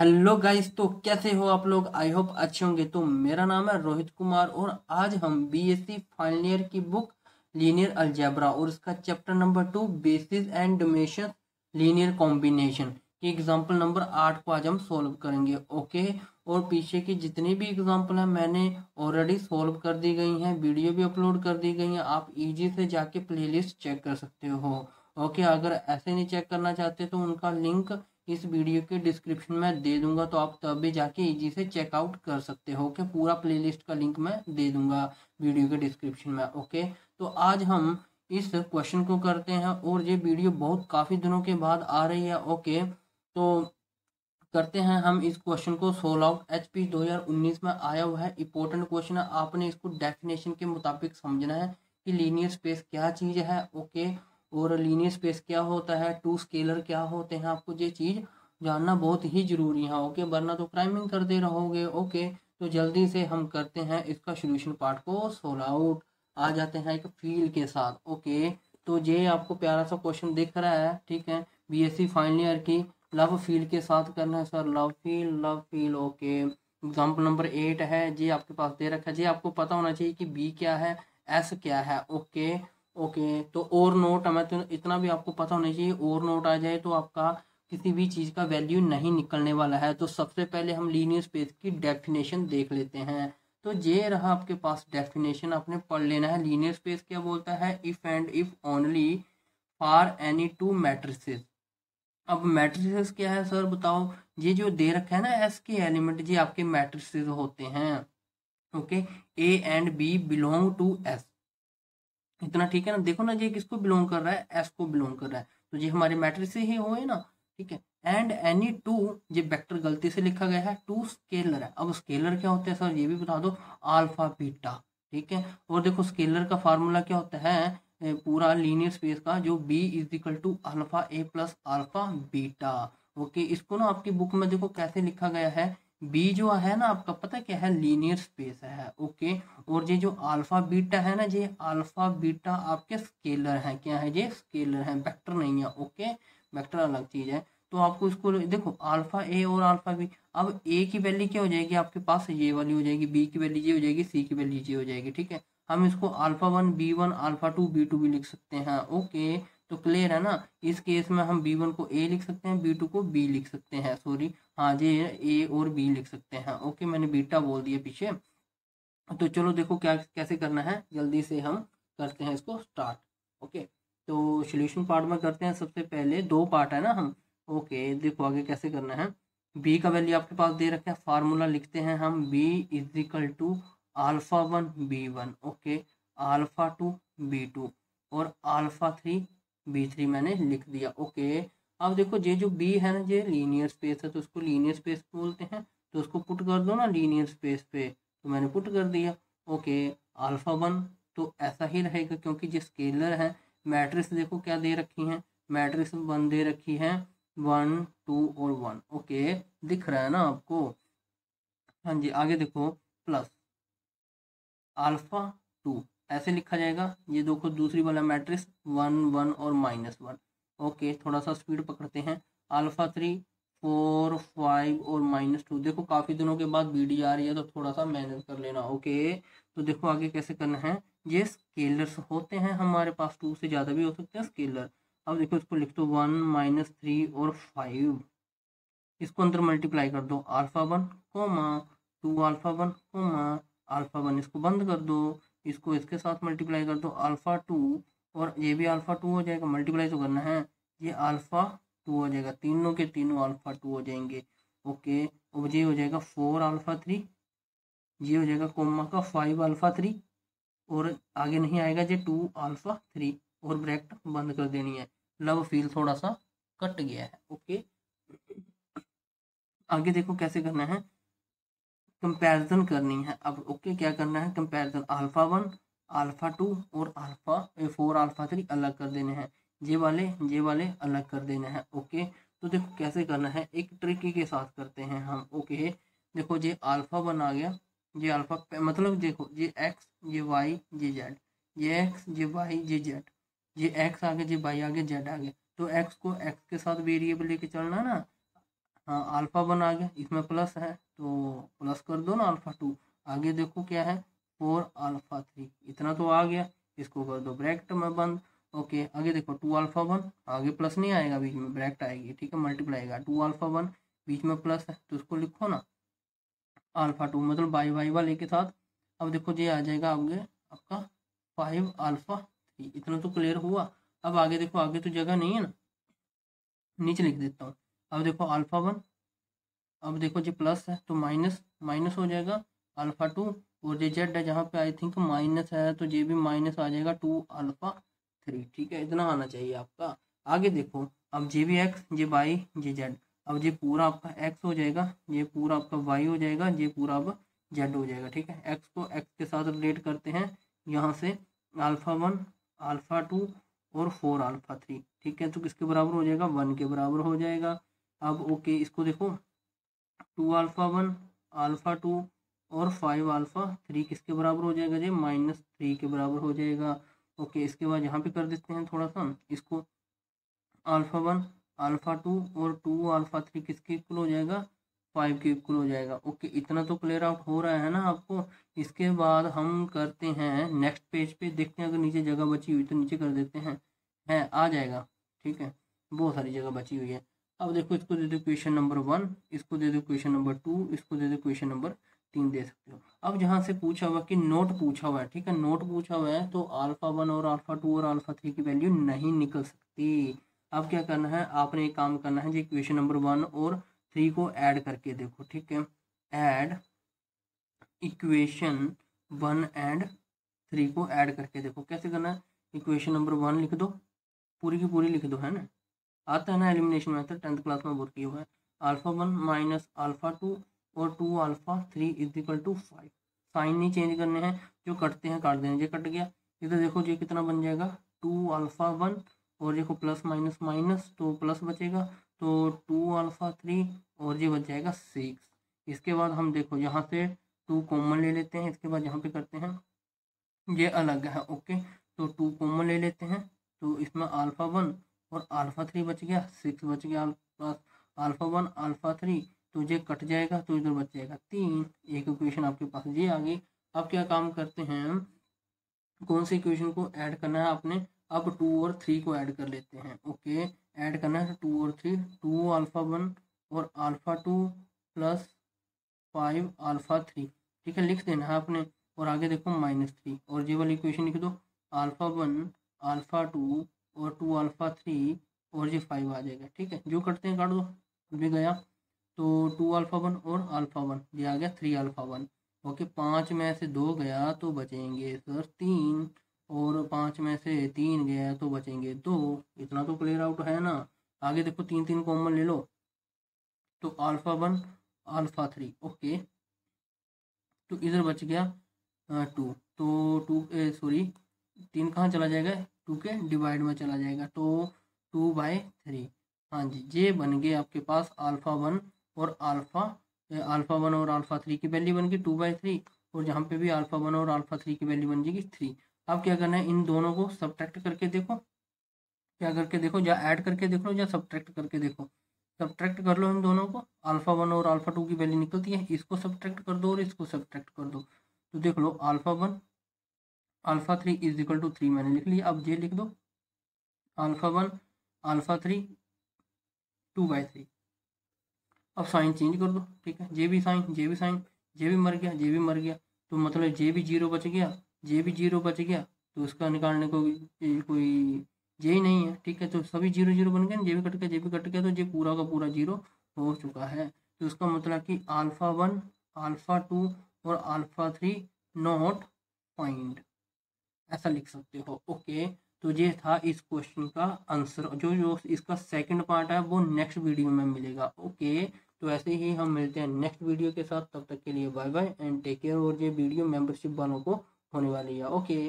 Hello guys तो कैसे हो आप लोग? आई होप अच्छे होंगे। तो मेरा नाम है रोहित कुमार और आज हम बीएससी फाइनल ईयर की बुक लीनियर अलजेब्रा और इसका chapter number two basis and dimension linear combination की एग्जांपल नंबर आठ को आज हम सॉल्व करेंगे ओके और पीछे की जितनी भी एग्जांपल हैं मैंने ऑलरेडी सॉल्व कर दी गई हैं वीडियो भी अपलोड कर दी गई हैं, आप इजी से जाके प्लेलिस्ट चेक कर सकते हो ओके अगर ऐसे नहीं चेक करना चाहते तो उनका लिंक इस वीडियो के डिस्क्रिप्शन में दे दूँगा तो आप तब भी जाके इजी से चेकआउट कर सकते हो ओके पूरा प्लेलिस्ट का लिंक मैं दे दूँगा वीडियो के डिस्क्रिप्शन में ओके तो आज हम इस क्वेश्चन को करते हैं, और ये वीडियो बहुत काफ़ी दिनों के बाद आ रही है ओके तो करते हैं हम इस क्वेश्चन को सोल्व आउट एच पी दो हज़ार उन्नीस में आया हुआ है इंपॉर्टेंट क्वेश्चन है। आपने इसको डेफिनेशन के मुताबिक समझना है कि लीनियर स्पेस क्या चीज़ है ओके और लीनियर स्पेस क्या होता है? टू स्केलर क्या होते हैं? आपको ये चीज़ जानना बहुत ही ज़रूरी है ओके वरना तो क्राइमिंग करते रहोगे ओके तो जल्दी से हम करते हैं इसका सोल्यूशन पार्ट को सोल्व आउट आ जाते हैं एक फील के साथ ओके तो ये आपको प्यारा सा क्वेश्चन दिख रहा है, ठीक है? बीएससी फाइनल ईयर की लव फील के साथ करना है sir love feel love feel okay example number eight है जी आपके पास दे रखा है। जी आपको पता होना चाहिए कि बी क्या है एस क्या है ओके ओके तो और नोट, हमें तो इतना भी आपको पता होना चाहिए, और नोट आ जाए तो आपका किसी भी चीज़ का वैल्यू नहीं निकलने वाला है। तो सबसे पहले हम लीनियर स्पेस की डेफिनेशन देख लेते हैं। तो ये रहा आपके पास डेफिनेशन आपने पढ़ लेना है। लीनियर स्पेस क्या बोलता है? If and if only for any two matrices अब मैट्रिसेस क्या है सर बताओ? ये जो दे रखा है ना एस के एलिमेंट ये आपके मैट्रिसेस होते हैं। Okay A and B belong to S इतना ठीक है ना? देखो ना ये किसको बिलोंग कर रहा है? एस को बिलोंग कर रहा है। तो ये हमारे मैट्रिक्स ही हुए ना, ठीक है? एंड एनी टू ये वेक्टर गलती से लिखा गया है टू स्केलर है। अब स्केलर क्या होता है सर? ये भी बता दो अल्फ़ा बीटा ठीक है? और देखो स्केलर का फार्मूला क्या होता है? पूरा लीनियर स्पेस का, जो B is equal to alpha A plus alpha beta okay इसको ना आपकी बुक में देखो कैसे लिखा गया है? बी जो है ना, आपका पता क्या है? लीनियर स्पेस है ओके और ये जो अल्फ़ा बीटा है ना, ये अल्फ़ा बीटा आपके स्केलर हैं। क्या है ये? स्केलर हैं वेक्टर नहीं है ओके वेक्टर अलग चीज़ है। तो आपको इसको, देखो अल्फ़ा ए और अल्फ़ा बी अब ए की वैल्यू क्या हो जाएगी आपके पास? ये वाली हो जाएगी बी की वैल्यू ये हो जाएगी सी की वैल्यू ये हो जाएगी, ठीक है? हम इसको alpha one B one alpha two B two भी लिख सकते हैं ओके तो क्लियर है ना? इस केस में हम बी वन को ए लिख सकते हैं बी टू को बी लिख सकते हैं सॉरी हाँ जी ए और बी लिख सकते हैं। ओके मैंने बीटा बोल दिया पीछे। तो चलो देखो क्या, कैसे करना है। जल्दी से हम करते हैं इसको स्टार्ट ओके तो सोल्यूशन पार्ट में करते हैं सबसे पहले। दो पार्ट है ना हम। ओके देखो आगे कैसे करना है। बी का वैल्यू आपके पास दे रखे हैं फार्मूला लिखते हैं हम। B is equal to alpha one B one okay alpha two B two और आल्फा थ्री बी थ्री मैंने लिख दिया। ओके अब देखो ये जो बी है ना, ये लीनियर स्पेस है तो उसको लीनियर स्पेस बोलते हैं। तो उसको पुट कर दो ना लीनियर स्पेस पे। तो मैंने पुट कर दिया। ओके अल्फ़ा वन तो ऐसा ही रहेगा क्योंकि जो स्केलर है। मैट्रिक्स देखो क्या दे रखी हैं। मैट्रिक्स वन दे रखी है। वन टू और वन ओके दिख रहा है ना आपको? हाँ जी, आगे देखो। प्लस अल्फ़ा टू ऐसे लिखा जाएगा। ये देखो, दूसरी वाला मैट्रिक्स वन वन और माइनस वन ओके थोड़ा सा स्पीड पकड़ते हैं। अल्फ़ा थ्री फोर फाइव और माइनस टू देखो, काफ़ी दिनों के बाद वीडियो आ रही है तो थोड़ा सा मैनेज कर लेना। ओके तो देखो आगे कैसे करना है। ये स्केलर्स होते हैं हमारे पास टू से ज़्यादा भी हो सकते हैं स्केलर अब देखो, इसको लिख दो। वन माइनस थ्री और फाइव इसको अंदर मल्टीप्लाई कर दो। Alpha one comma two alpha one comma alpha one इसको बंद कर दो। इसको इसके साथ मल्टीप्लाई कर दो अल्फ़ा टू और ये भी अल्फ़ा टू हो जाएगा मल्टीप्लाई तो करना है। ये अल्फ़ा टू हो जाएगा, तीनों के तीनों अल्फ़ा टू हो जाएँगे। ओके और ये हो जाएगा फोर अल्फ़ा थ्री ये हो जाएगा कोमा का फाइव अल्फ़ा थ्री और आगे नहीं आएगा, ये टू अल्फ़ा थ्री और ब्रैकेट बंद कर देनी है। लव फील थोड़ा सा कट गया है ओके आगे देखो कैसे करना है। कंपैरिजन करनी है। अब ओके क्या करना है? Comparison alpha one alpha two और अल्फ़ा फोर अल्फ़ा थ्री अलग कर देने हैं। ये वाले ये वाले अलग कर देने हैं। ओके तो देखो कैसे करना है? एक ट्रिक के साथ करते हैं हम। ओके देखो ये अल्फ़ा वन आ गया। ये अल्फ़ा मतलब देखो ये एक्स ये वाई ये जेड ये एक्स ये वाई ये जेड ये एक्स आगे ये वाई आगे जेड आगे तो एक्स को एक्स के साथ वेरिएबल लेके चलना ना? हाँ अल्फ़ा वन आ गया। इसमें प्लस है। तो प्लस कर दो ना अल्फ़ा टू आगे देखो क्या है फोर अल्फ़ा थ्री इतना तो आ गया, इसको कर दो ब्रैकेट में बंद। ओके आगे देखो टू अल्फ़ा वन आगे प्लस नहीं आएगा, बीच में ब्रैकेट आएगी, ठीक है मल्टीप्लाई आएगा। टू अल्फ़ा वन बीच में प्लस है तो उसको लिखो ना अल्फ़ा टू मतलब बाई बाई वाले के साथ। अब देखो ये आ जाएगा आगे आपका फाइव अल्फ़ा थ्री इतना तो क्लियर हुआ। अब आगे देखो, आगे तो जगह नहीं है ना, नीचे लिख देता हूँ। अब देखो अल्फ़ा वन अब देखो जी प्लस है तो माइनस माइनस हो जाएगा, अल्फ़ा टू, और जे जेड है जहाँ पे आई थिंक माइनस है तो जे भी माइनस आ जाएगा टू अल्फ़ा थ्री, ठीक है, इतना आना चाहिए आपका। आगे देखो, अब जे भी X J Y J Z अब ये पूरा आपका एक्स हो जाएगा, ये पूरा आपका वाई हो जाएगा, ये पूरा अब जेड हो जाएगा, ठीक है। एक्स को एक्स के साथ रिलेट करते हैं, यहाँ से अल्फ़ा वन, अल्फ़ा टू, और फोर अल्फ़ा थ्री, ठीक है तो किसके बराबर हो जाएगा? वन के बराबर हो जाएगा। अब ओके, इसको देखो two alpha one alpha two और फाइव अल्फ़ा थ्री किसके बराबर हो जाएगा जी? माइनस थ्री के बराबर हो जाएगा। ओके इसके बाद यहाँ पे कर देते हैं थोड़ा सा। इसको अल्फ़ा वन अल्फ़ा टू और टू अल्फ़ा थ्री किसके इक्वल हो जाएगा? फाइव के इक्वल हो जाएगा। ओके इतना तो क्लियर आउट हो रहा है ना आपको? इसके बाद हम करते हैं नेक्स्ट पेज पे। देखते हैं, अगर नीचे जगह बची हुई तो नीचे कर देते हैं। है, आ जाएगा। ठीक है? बहुत सारी जगह बची हुई है। अब देखो इसको दे दो क्वेश्चन नंबर वन इसको दे दो क्वेश्चन नंबर टू इसको दे दो क्वेश्चन नंबर तीन दे सकते हो। अब जहाँ से पूछा हुआ कि नोट पूछा हुआ है, ठीक है? नोट पूछा हुआ है तो अल्फ़ा वन और अल्फ़ा टू और अल्फ़ा थ्री की वैल्यू नहीं निकल सकती। अब क्या करना है? आपने एक काम करना है, जी इक्वेशन नंबर वन और थ्री को ऐड करके देखो, ठीक है? Add equation one and three को ऐड करके देखो। कैसे करना है? इक्वेशन नंबर वन लिख दो। पूरी की पूरी लिख दो, है ना? आता है ना एलिमिनेशन मेथड टेंथ क्लास में बोर्ड किया हुआ है alpha one minus alpha two और two alpha three is equal to five sign नहीं चेंज करने हैं, जो कटते हैं काट देने। ये कट गया। इधर देखो, ये कितना बन जाएगा? टू अल्फ़ा वन और देखो प्लस माइनस माइनस तो प्लस बचेगा। तो टू अल्फ़ा थ्री और ये बच जाएगा सिक्स इसके बाद हम देखो, यहाँ से टू कॉमन ले लेते हैं। इसके बाद यहाँ पे करते हैं। ये अलग है ओके तो टू कॉमन ले लेते हैं। तो इसमें अल्फ़ा वन और अल्फ़ा थ्री बच गया सिक्स बच गया अल्फ़ा वन अल्फ़ा थ्री तो ये कट जाएगा तो इधर बच जाएगा। तीन, एक इक्वेशन आपके पास ये आ गई। अब क्या काम करते हैं? कौन सी इक्वेशन को ऐड करना है आपने? अब टू और थ्री को ऐड कर लेते हैं ओके ऐड करना है टू और थ्री टू अल्फ़ा वन और alpha two plus five alpha three ठीक है? लिख देना है आपने, और आगे देखो माइनस थ्री और ये वाली इक्वेशन लिख दो। अल्फ़ा वन अल्फ़ा टू और टू अल्फ़ा थ्री और ये फाइव आ जाएगा, ठीक है? जो करते हैं काट दो भी गया तो टू अल्फ़ा वन और अल्फ़ा वन ये आ गया थ्री अल्फ़ा वन ओके, पाँच में से दो गया तो बचेंगे सर तीन, और पाँच में से तीन गया तो बचेंगे दो। इतना तो क्लियर आउट है ना? आगे देखो, तीन तीन कॉमन ले लो। तो alpha one alpha three okay. तो इधर बच गया टू तो टू सॉरी तीन कहाँ चला जाएगा? टू के डिवाइड में चला जाएगा तो टू बाई थ्री हाँ जी, ये बन गए आपके पास अल्फ़ा वन और अल्फ़ा अल्फ़ा वन और अल्फ़ा थ्री की वैल्यू बन गई टू बाई थ्री और जहाँ पे भी अल्फ़ा वन और अल्फ़ा थ्री की वैल्यू बन जाएगी थ्री अब क्या करना है, इन दोनों को सब्ट्रैक्ट करके देखो। क्या करके देखो, या ऐड करके देख लो या सब्ट्रैक्ट करके देखो। सब्ट्रैक्ट कर लो इन दोनों को अल्फ़ा वन और अल्फ़ा टू की वैल्यू निकलती है, इसको सब्ट्रैक्ट कर दो और इसको सब्ट्रैक्ट कर दो। तो देख लो alpha one alpha three is equal to three मैंने लिख लिया। अब ये लिख दो। Alpha one alpha three two by three अब साइन चेंज कर दो। ठीक है? जे भी साइन जे भी साइन जे भी मर गया जे भी मर गया। तो मतलब जे भी ज़ीरो बच गया जे भी ज़ीरो बच गया। तो उसका निकालने को कोई जे ही नहीं है। ठीक है? तो सभी ज़ीरो ज़ीरो बन गए जे भी कट गया जे भी कट गया तो जे पूरा का पूरा ज़ीरो हो चुका है। तो उसका मतलब कि अल्फ़ा वन अल्फ़ा टू और अल्फ़ा थ्री नॉट पॉइंट ऐसा लिख सकते हो। ओके तो ये था इस क्वेश्चन का आंसर जो जो इसका सेकंड पार्ट है, वो नेक्स्ट वीडियो में मिलेगा। ओके तो ऐसे ही हम मिलते हैं नेक्स्ट वीडियो के साथ। तब तक के लिए bye bye and take care और ये वीडियो मेंबरशिप वालों को होने वाली है। ओके।